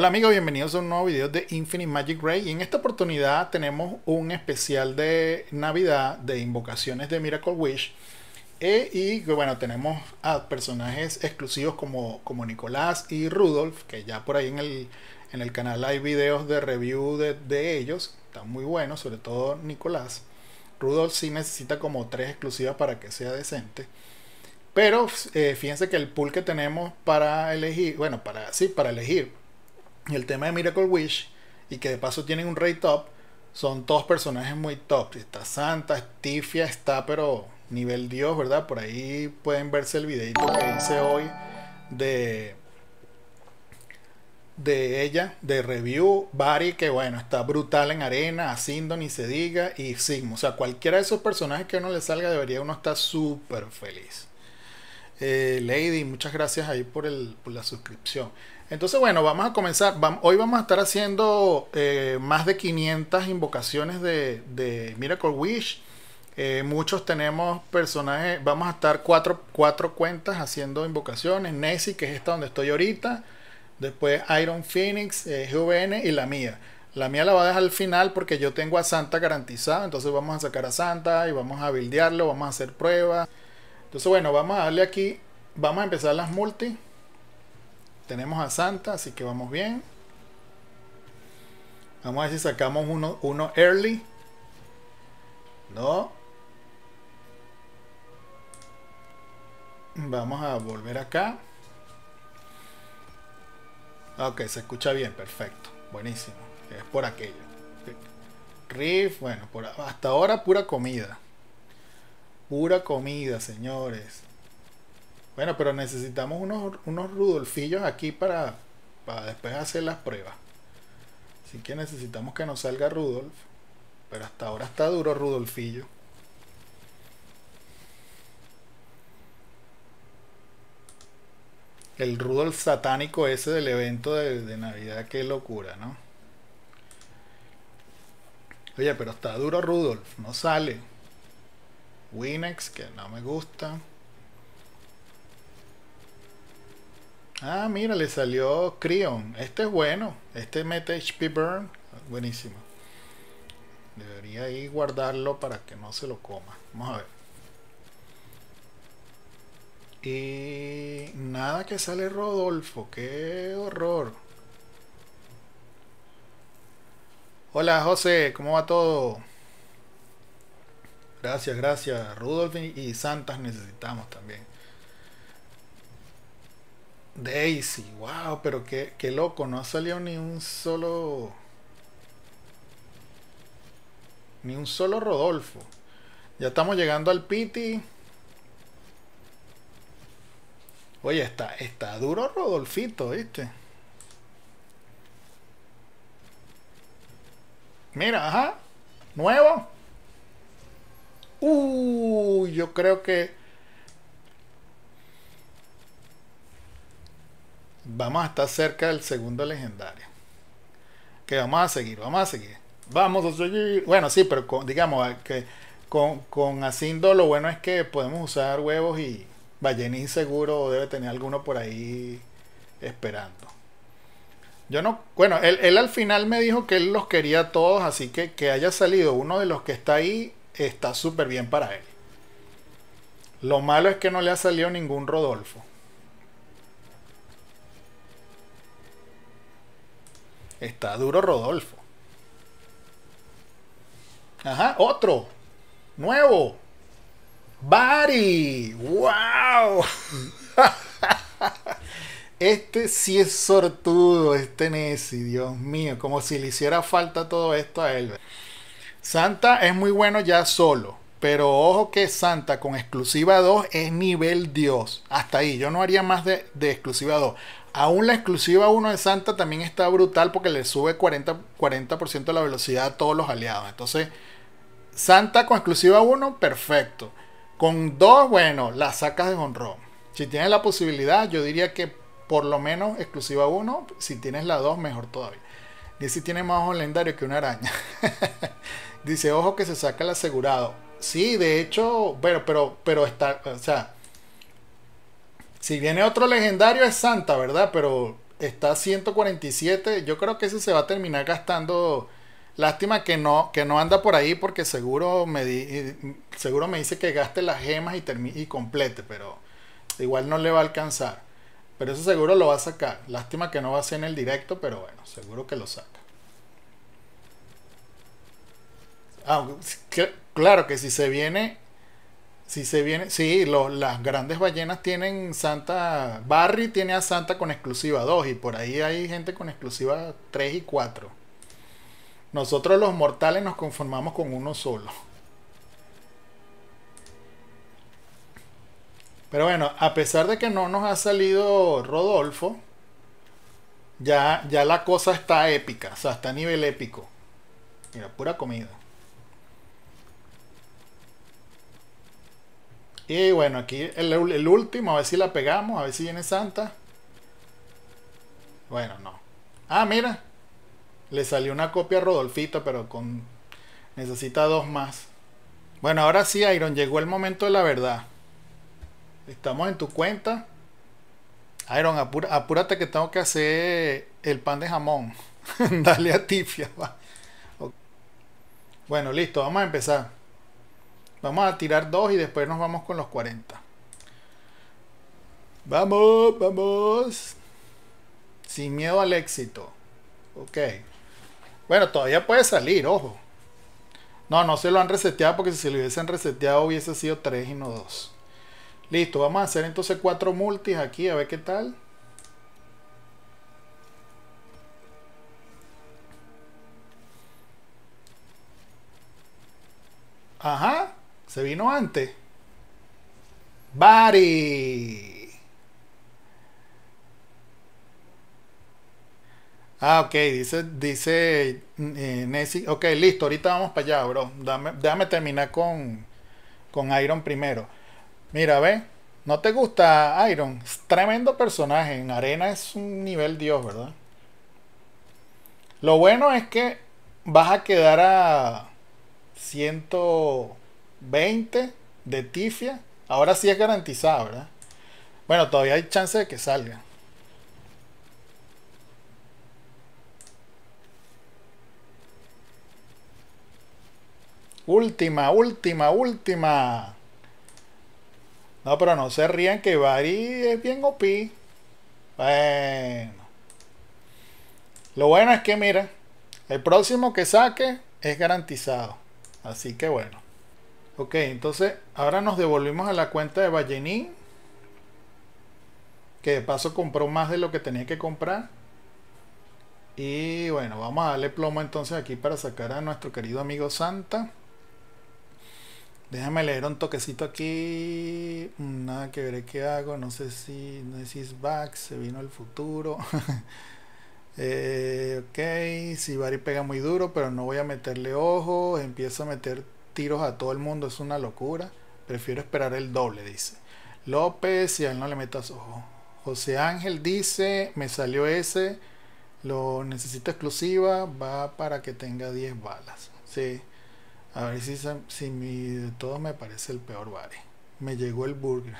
Hola amigos, bienvenidos a un nuevo video de Infinite Magic Ray y en esta oportunidad tenemos un especial de Navidad de invocaciones de Miracle Wish e, y bueno, tenemos a personajes exclusivos como, como Nicolás y Rudolf, que ya por ahí en el, en el canal hay videos de review de, de ellos, están muy buenos, sobre todo Nicolás. Rudolf sí necesita como tres exclusivas para que sea decente. Pero eh, fíjense que el pool que tenemos para elegir, bueno, para sí, para elegir y el tema de Miracle Wish, y que de paso tienen un rey top, son todos personajes muy top. Está Santa, Tifia, está pero nivel Dios, ¿verdad? Por ahí pueden verse el videito que hice hoy de de ella, de review, Bari, que bueno, está brutal en arena, Asindo ni se diga, y Sigmo. O sea, cualquiera de esos personajes que uno le salga debería uno estar súper feliz. Eh, Lady, muchas gracias ahí por, el, por la suscripción. Entonces, bueno, vamos a comenzar. hoy vamos a estar haciendo eh, más de 500 invocaciones de, Miracle Wish. Eh, muchos tenemos personajes. Vamos a estar cuatro, cuatro cuentas haciendo invocaciones. Nessie, que es esta donde estoy ahorita. Después Iron Phoenix, eh, GVN y la mía. La mía la voy a dejar al final porque yo tengo a Santa garantizada. Entonces vamos a sacar a Santa y vamos a buildearlo. Vamos a hacer pruebas. Entonces, bueno, vamos a darle aquí. Vamos a empezar las multi. Tenemos a Santa, así que vamos bien. Vamos a ver si sacamos uno, uno early. No. Vamos a volver acá. Ok, se escucha bien, perfecto. Buenísimo. Es por aquello. Riff, bueno, hasta ahora pura comida. Pura comida, señores. Bueno, pero necesitamos unos, unos Rudolfillos aquí para, para después hacer las pruebas. Así que necesitamos que nos salga Rudolf. Pero hasta ahora está duro Rudolfillo. El Rudolf satánico ese del evento de, de Navidad, qué locura, ¿no? Oye, pero está duro Rudolf, no sale. Winex, que no me gusta. Ah, mira, le salió Creon. Este es bueno. Este mete HP Burn. Buenísimo. Debería ahí guardarlo para que no se lo coma. Vamos a ver. Y nada que sale Rodolfo. Qué horror. Hola José, ¿cómo va todo? Gracias, gracias. Rudolf y Santas necesitamos también. Daisy, wow, pero qué, qué loco, no ha salido ni un solo. Ni un solo Rodolfo. Ya estamos llegando al Piti. Oye, está, está duro Rodolfito, ¿viste? Mira, ajá. Nuevo. Uh, yo creo que vamos a estar cerca del segundo legendario. Que vamos a seguir, vamos a seguir. Vamos a seguir. Bueno, sí, pero digamos que con, con Asindo lo bueno es que podemos usar huevos y Ballenín seguro debe tener alguno por ahí esperando. Yo no, bueno, él, él, al final me dijo que él los quería todos, así que que haya salido uno de los que está ahí está súper bien para él. Lo malo es que no le ha salido ningún Rodolfo. Está duro Rodolfo. Ajá, otro. Nuevo. Bari. ¡Wow! Este sí es sortudo, este Nessie, Dios mío, como si le hiciera falta todo esto a él. Santa es muy bueno ya solo, pero ojo que Santa con exclusiva 2 es nivel Dios. Hasta ahí, yo no haría más de, de exclusiva 2. Aún la exclusiva 1 de Santa también está brutal porque le sube 40%, 40 de la velocidad a todos los aliados. Entonces, Santa con exclusiva 1, perfecto. Con 2, bueno, la sacas de honrón. Si tienes la posibilidad, yo diría que por lo menos exclusiva 1. Si tienes la 2, mejor todavía. Y si tiene más ojo legendario que una araña. Dice, ojo que se saca el asegurado. Sí, de hecho, bueno, pero, pero está, o sea, si viene otro legendario es Santa, ¿verdad? Pero está 147. Yo creo que ese se va a terminar gastando. Lástima que no, que no anda por ahí porque seguro me, seguro me dice que gaste las gemas y, y complete, pero igual no le va a alcanzar. Pero eso seguro lo va a sacar. Lástima que no va a ser en el directo, pero bueno, seguro que lo saca. Ah, claro que si se viene si se viene, sí, las grandes ballenas tienen Santa, Barry tiene a Santa con exclusiva 2 y por ahí hay gente con exclusiva 3 y 4. Nosotros los mortales nos conformamos con uno solo. Pero bueno, a pesar de que no nos ha salido Rodolfo, ya, ya la cosa está épica, o sea, está a nivel épico. Mira, pura comida. Y bueno, aquí el, el, último, a ver si la pegamos, a ver si viene Santa. Bueno, no. Ah, mira. Le salió una copia a Rodolfito, pero con... Necesita dos más. Bueno, ahora sí, Iron, llegó el momento de la verdad. Estamos en tu cuenta. Iron, apúrate que tengo que hacer el pan de jamón. Dale a tifia. Bueno, listo, vamos a empezar. Vamos a tirar dos y después nos vamos con los 40. Vamos, vamos. Sin miedo al éxito. Ok. Bueno, todavía puede salir, ojo. No, no se lo han reseteado porque si se lo hubiesen reseteado hubiese sido 3 y no 2. Listo, vamos a hacer entonces 4 multis aquí a ver qué tal. Ajá. Se vino antes. Bari. Ah, ok, dice, dice eh, Ok, listo, ahorita vamos para allá, bro. déjame terminar con, con Iron primero. Mira, ve. ¿No te gusta Iron? Tremendo personaje. En arena es un nivel dios, ¿verdad? Lo bueno es que vas a quedar a ciento 20 de Tifia. Ahora sí es garantizado, ¿verdad? Bueno, todavía hay chance de que salga. Última, última, última. No, pero no se rían que Bari es bien OP. Bueno. Lo bueno es que, mira, el próximo que saque es garantizado. Así que bueno. Ok, entonces ahora nos devolvimos a la cuenta de Ballenín. Que de paso compró más de lo que tenía que comprar. Y bueno, vamos a darle plomo entonces aquí para sacar a nuestro querido amigo Santa. Déjame leer un toquecito aquí. Nada que veré qué hago. No sé si. No sé si es back. Se vino el futuro. eh, ok. Si Bari pega muy duro. Pero no voy a meterle ojo. Empiezo a meter tiros a todo el mundo es una locura. Prefiero esperar el doble, dice. López, y a él no le metas ojo. José Ángel dice, me salió ese, lo necesito exclusiva, va para que tenga 10 balas. Sí. A ver si, si mi de todo me parece el peor vale. Me llegó el burger.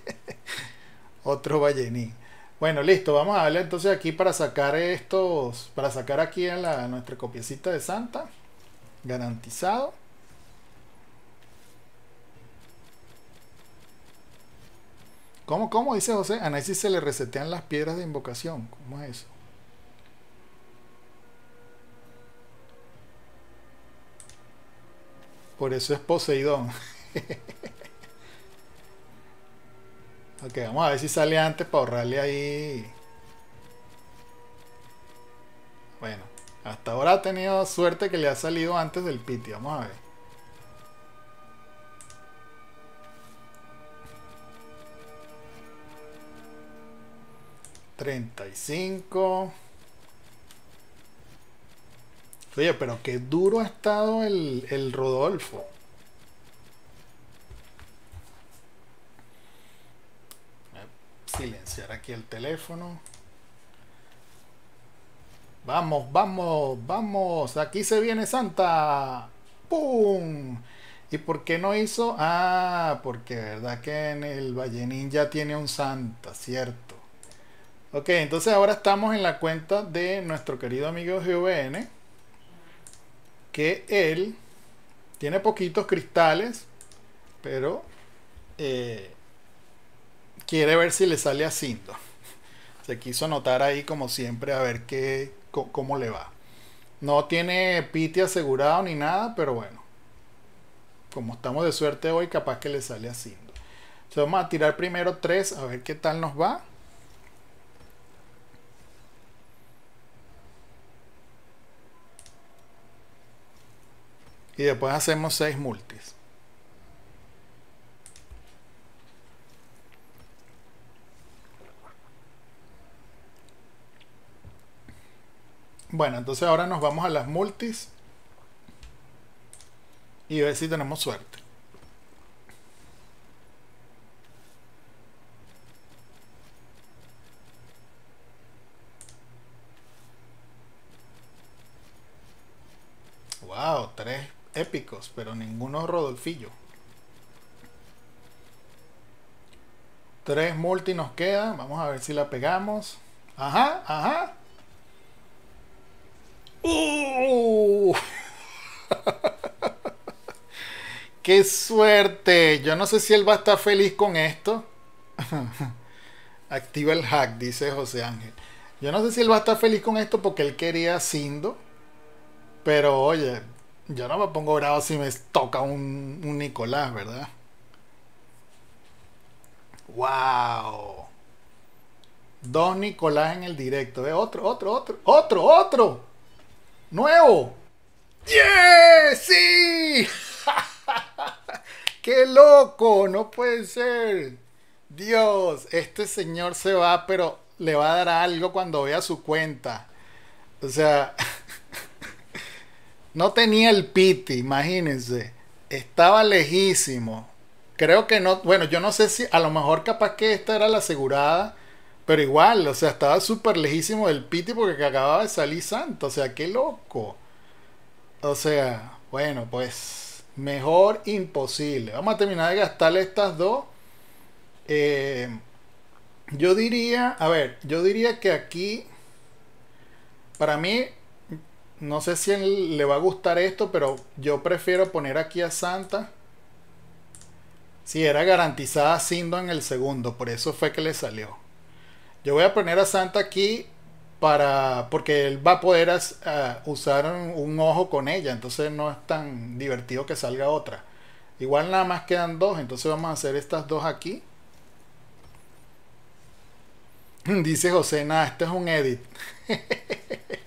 Otro ballenín. Bueno, listo. Vamos a darle entonces aquí para sacar estos. Para sacar aquí a, la, nuestra copiecita de Santa. Garantizado. ¿Cómo, cómo? Dice José. A se le resetean las piedras de invocación. ¿Cómo es eso? Por eso es Poseidón. ok, vamos a ver si sale antes para ahorrarle ahí. Bueno, hasta ahora ha tenido suerte que le ha salido antes del piti. Vamos a ver. 35. Oye, pero qué duro ha estado el, el Rodolfo. silenciar aquí el teléfono. Vamos, vamos, vamos. Aquí se viene Santa. ¡Pum! ¿Y por qué no hizo? Ah, porque verdad que en el Valle ya tiene un Santa, ¿cierto? Ok, entonces ahora estamos en la cuenta de nuestro querido amigo GVN. Que él tiene poquitos cristales, pero eh, quiere ver si le sale a Cinto. Se quiso anotar ahí como siempre a ver qué, cómo le va. No tiene piti asegurado ni nada, pero bueno. Como estamos de suerte hoy, capaz que le sale a Cinto. Entonces vamos a tirar primero tres a ver qué tal nos va. Y después hacemos seis multis. Bueno, entonces ahora nos vamos a las multis y ver si tenemos suerte. Wow, tres pero ninguno Rodolfillo. Tres multi nos quedan. Vamos a ver si la pegamos. Ajá, ajá. ¡Uh! ¡Qué suerte! Yo no sé si él va a estar feliz con esto. Activa el hack, dice José Ángel. Yo no sé si él va a estar feliz con esto porque él quería Sindo. Pero oye, yo no me pongo bravo si me toca un, un Nicolás, ¿verdad? ¡Wow! Dos Nicolás en el directo. Otro, otro, otro, otro, otro. Nuevo. ¡Yeah! ¡Sí! ¡Qué loco! No puede ser. Dios, este señor se va, pero le va a dar algo cuando vea su cuenta. O sea, no tenía el piti, imagínense. Estaba lejísimo. Creo que no, bueno, yo no sé si, a lo mejor capaz que esta era la asegurada, pero igual, o sea, estaba súper lejísimo del piti porque acababa de salir santo, o sea, qué loco. O sea, bueno, pues mejor imposible. Vamos a terminar de gastarle estas dos. Eh, yo diría, a ver, yo diría que aquí, para mí, no sé si le va a gustar esto, pero yo prefiero poner aquí a Santa. Si era garantizada Sindo en el segundo, por eso fue que le salió. Yo voy a poner a Santa aquí para porque él va a poder usar un, ojo con ella, entonces no es tan divertido que salga otra. Igual nada más quedan dos, entonces vamos a hacer estas dos aquí. Dice José, nada, este es un edit.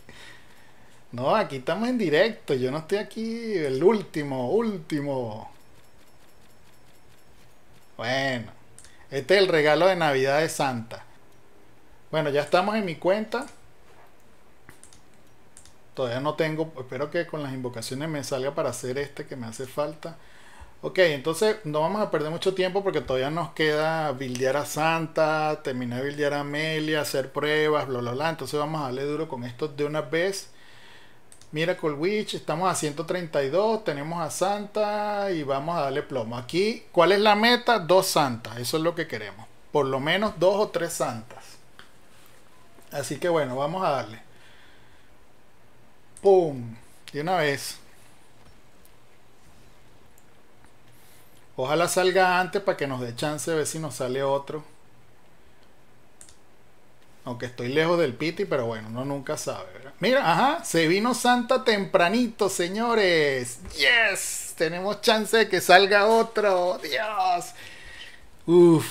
No, aquí estamos en directo. Yo no estoy aquí el último, último. Bueno, este es el regalo de Navidad de Santa. Bueno, ya estamos en mi cuenta. Todavía no tengo, espero que con las invocaciones me salga para hacer este que me hace falta. Ok, entonces no vamos a perder mucho tiempo porque todavía nos queda bildear a Santa, terminar de bildear a Amelia, hacer pruebas, bla, bla, bla. Entonces vamos a darle duro con esto de una vez. Miracle Witch, estamos a 132, tenemos a Santa y vamos a darle plomo. Aquí, ¿cuál es la meta? Dos Santas, eso es lo que queremos. Por lo menos dos o tres Santas. Así que bueno, vamos a darle. ¡Pum! De una vez. Ojalá salga antes para que nos dé chance de ver si nos sale otro. Aunque estoy lejos del piti, pero bueno, uno nunca sabe, Mira, ajá, se vino Santa tempranito, señores. Yes, tenemos chance de que salga otro. Dios. Uf,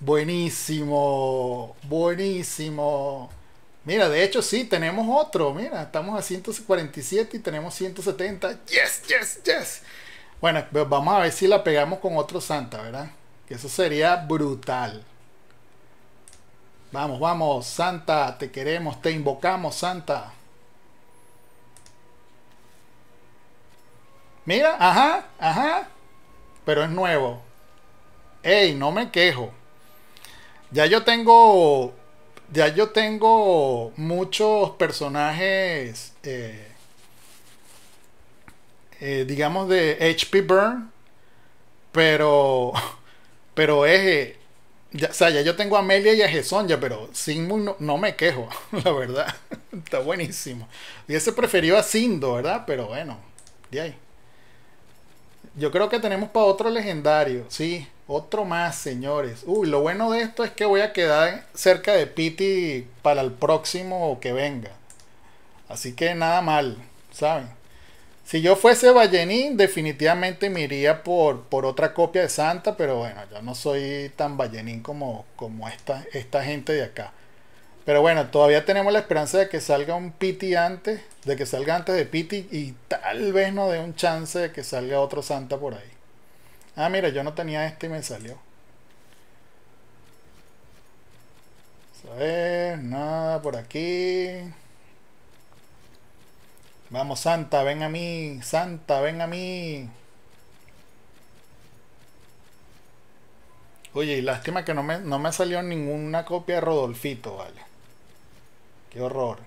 buenísimo, buenísimo. Mira, de hecho sí, tenemos otro. Mira, estamos a 147 y tenemos 170. Yes, yes, yes. Bueno, pues vamos a ver si la pegamos con otro Santa, ¿verdad? Que eso sería brutal. Vamos, vamos, Santa, te queremos, te invocamos, Santa. Mira, ajá, ajá. Pero es nuevo. Ey, no me quejo. Ya yo tengo. Ya yo tengo muchos personajes. Eh, eh, digamos de HP Burn. Pero. Pero es Ya, o sea, ya yo tengo a Amelia y a ya pero Sigmund no, me quejo, la verdad. Está buenísimo. Hubiese preferido a Sindo, ¿verdad? Pero bueno, de ahí. Yo creo que tenemos para otro legendario, sí. Otro más, señores. Uy, lo bueno de esto es que voy a quedar cerca de Pity para el próximo que venga. Así que nada mal, ¿saben? Si yo fuese Ballenín, definitivamente me iría por, por otra copia de Santa, pero bueno, yo no soy tan Ballenín como, como esta, esta gente de acá. Pero bueno, todavía tenemos la esperanza de que salga un Pity antes, de que salga antes de Pity y tal vez nos dé un chance de que salga otro Santa por ahí. Ah, mira, yo no tenía este y me salió. A ver, nada por aquí. Vamos, Santa, ven a mí. Santa, ven a mí. Oye, y lástima que no me, no me salió ninguna copia de Rodolfito, vale. Qué horror.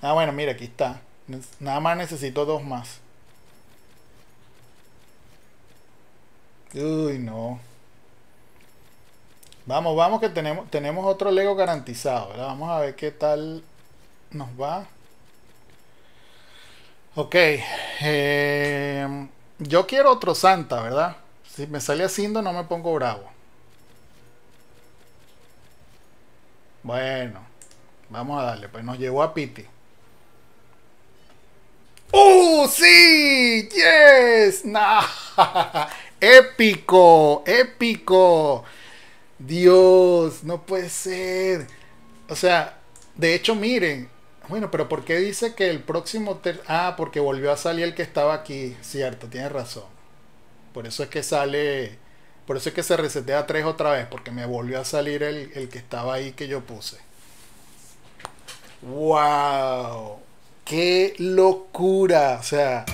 Ah, bueno, mira, aquí está. Nada más necesito dos más. Uy, no. Vamos, vamos que tenemos, tenemos otro Lego garantizado, Vamos a ver qué tal nos va. Ok. Em, yo quiero otro Santa, ¿verdad? Si me sale haciendo no me pongo bravo. Bueno. Vamos a darle. Pues nos llevó a Piti. ¡Oh, sí! ¡Yes! ¡Nah! ¡Épico! ¡Épico! Dios, no puede ser. O sea, de hecho, miren. Bueno, pero ¿por qué dice que el próximo... ah, porque volvió a salir el que estaba aquí. Cierto, tiene razón. Por eso es que sale... Por eso es que se resetea 3 otra vez. Porque me volvió a salir el, el que estaba ahí que yo puse. ¡Wow! ¡Qué locura! O sea,